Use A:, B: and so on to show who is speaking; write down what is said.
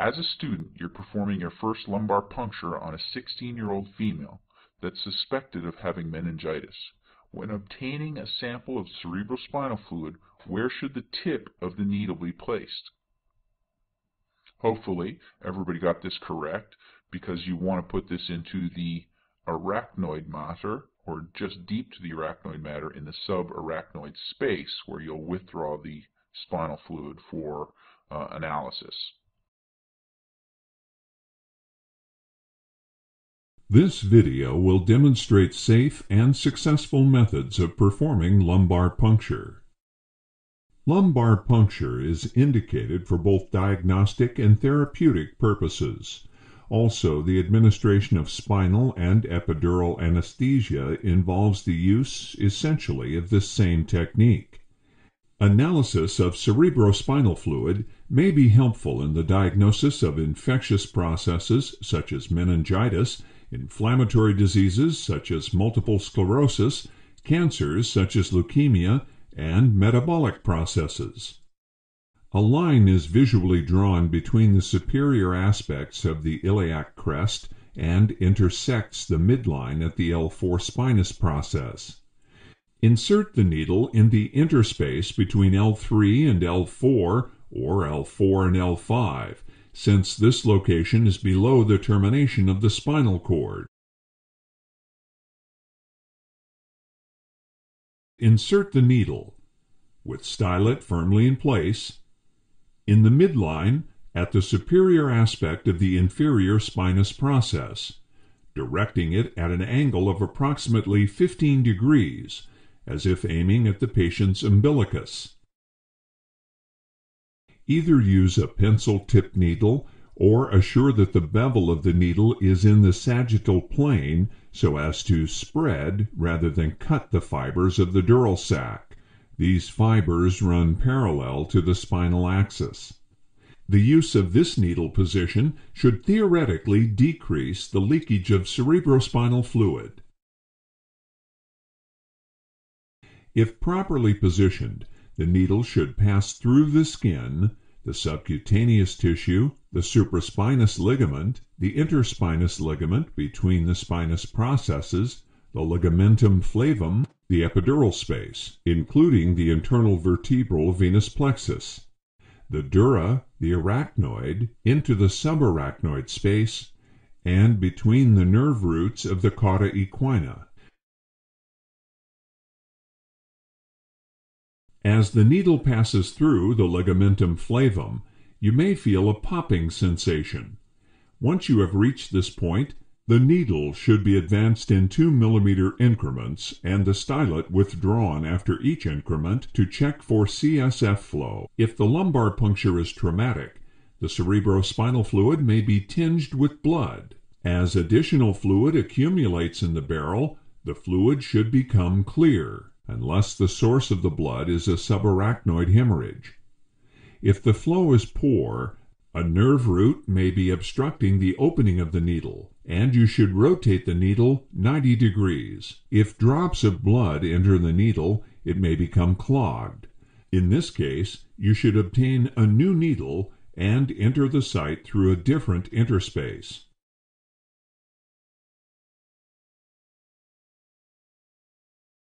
A: As a student, you're performing your first lumbar puncture on a 16-year-old female that's suspected of having meningitis. When obtaining a sample of cerebrospinal fluid, where should the tip of the needle be placed? Hopefully, everybody got this correct because you want to put this into the arachnoid mater or just deep to the arachnoid mater in the subarachnoid space where you'll withdraw the spinal fluid for uh, analysis.
B: This video will demonstrate safe and successful methods of performing lumbar puncture. Lumbar puncture is indicated for both diagnostic and therapeutic purposes. Also, the administration of spinal and epidural anesthesia involves the use, essentially, of this same technique. Analysis of cerebrospinal fluid may be helpful in the diagnosis of infectious processes such as meningitis inflammatory diseases such as multiple sclerosis, cancers such as leukemia, and metabolic processes. A line is visually drawn between the superior aspects of the iliac crest and intersects the midline at the L4 spinous process. Insert the needle in the interspace between L3 and L4 or L4 and L5 since this location is below the termination of the spinal cord. Insert the needle, with stylet firmly in place, in the midline at the superior aspect of the inferior spinous process, directing it at an angle of approximately 15 degrees, as if aiming at the patient's umbilicus. Either use a pencil tipped needle or assure that the bevel of the needle is in the sagittal plane so as to spread rather than cut the fibers of the dural sac. These fibers run parallel to the spinal axis. The use of this needle position should theoretically decrease the leakage of cerebrospinal fluid. If properly positioned, the needle should pass through the skin, the subcutaneous tissue, the supraspinous ligament, the interspinous ligament between the spinous processes, the ligamentum flavum, the epidural space, including the internal vertebral venous plexus, the dura, the arachnoid, into the subarachnoid space, and between the nerve roots of the cauda equina. As the needle passes through the ligamentum flavum, you may feel a popping sensation. Once you have reached this point, the needle should be advanced in 2 mm increments and the stylet withdrawn after each increment to check for CSF flow. If the lumbar puncture is traumatic, the cerebrospinal fluid may be tinged with blood. As additional fluid accumulates in the barrel, the fluid should become clear unless the source of the blood is a subarachnoid hemorrhage. If the flow is poor, a nerve root may be obstructing the opening of the needle, and you should rotate the needle 90 degrees. If drops of blood enter the needle, it may become clogged. In this case, you should obtain a new needle and enter the site through a different interspace.